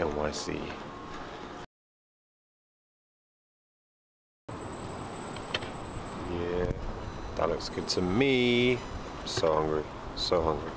NYC. Yeah, that looks good to me. So hungry, so hungry.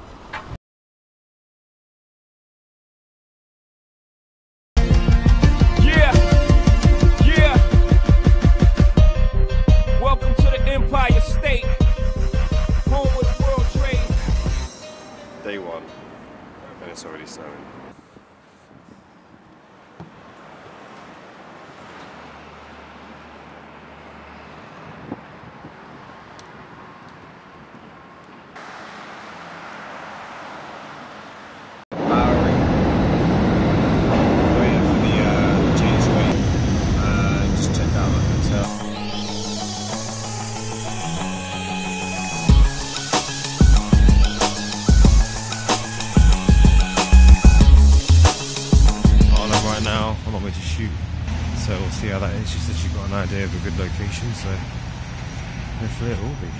See how that is. She said she got an idea of a good location, so hopefully it will be.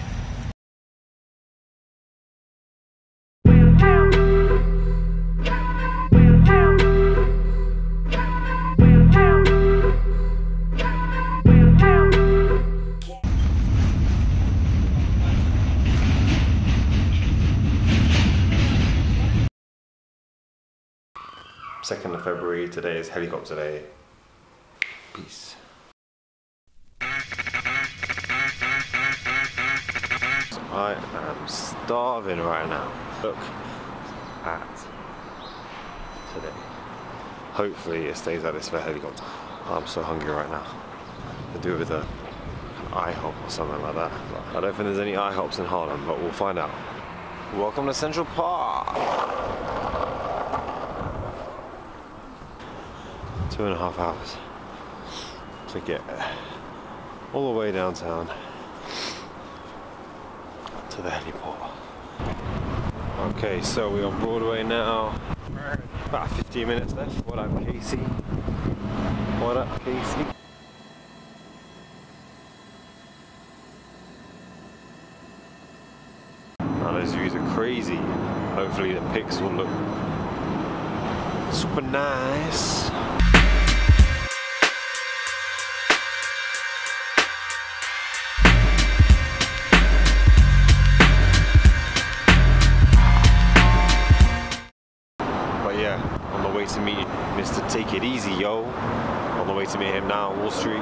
Second of February. Today is helicopter day. Peace. I am starving right now. Look at today. Hopefully it stays like this for helicopter. I'm so hungry right now. To do with a an IHOP or something like that. I don't think there's any IHOPs in Harlem, but we'll find out. Welcome to Central Park. Two and a half hours to get all the way downtown to the heliport. Okay, so we're on Broadway now. About 15 minutes left. What up, Casey? What up, Casey? Now those views are crazy. Hopefully the pics will look super nice. Yeah, on the way to meet Mr. Take It Easy, yo. On the way to meet him now on Wall Street.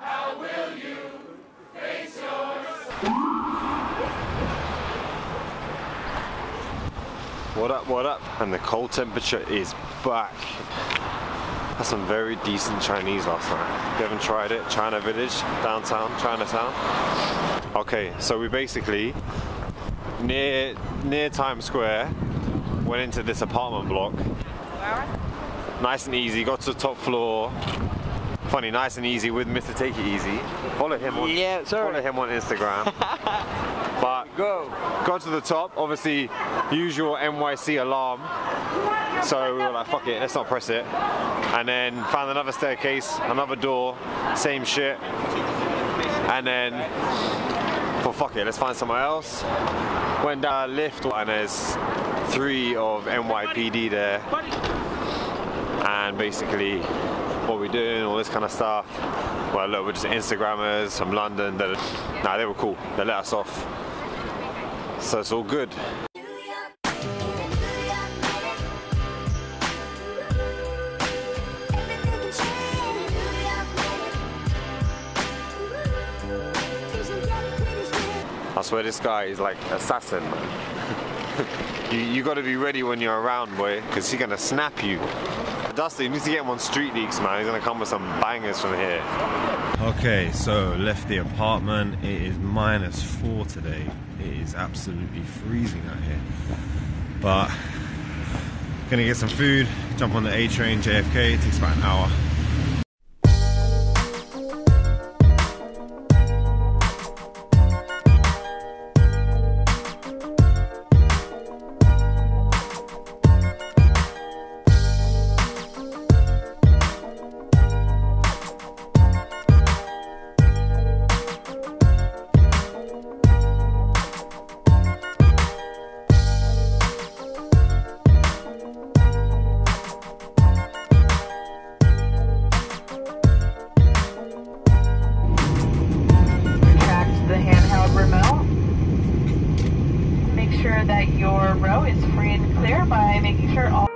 How will you face yourself? What up, what up? And the cold temperature is back. Had some very decent Chinese last night. If you haven't tried it, China Village, downtown, Chinatown. Okay, so we basically near near Times Square went into this apartment block. Nice and easy, got to the top floor. Funny, nice and easy with Mr. Take It Easy. Follow him on Yeah, sorry. follow him on Instagram. but Go. got to the top, obviously usual NYC alarm. So we were like, fuck it, let's not press it. And then found another staircase, another door, same shit. And then, well fuck it, let's find somewhere else. Went down a lift and there's three of NYPD there. And basically, what we doing, all this kind of stuff. Well, look, we're just Instagrammers from London. That, nah, they were cool. They let us off. So it's all good. I swear this guy is like assassin, man. you you got to be ready when you're around, boy, because he's gonna snap you. Dusty, you need to get him on Street Leaks, man. He's gonna come with some bangers from here. Okay, so left the apartment. It is minus four today. It is absolutely freezing out here. But gonna get some food. Jump on the A train, JFK. It takes about an hour. remote. Make sure that your row is free and clear by making sure all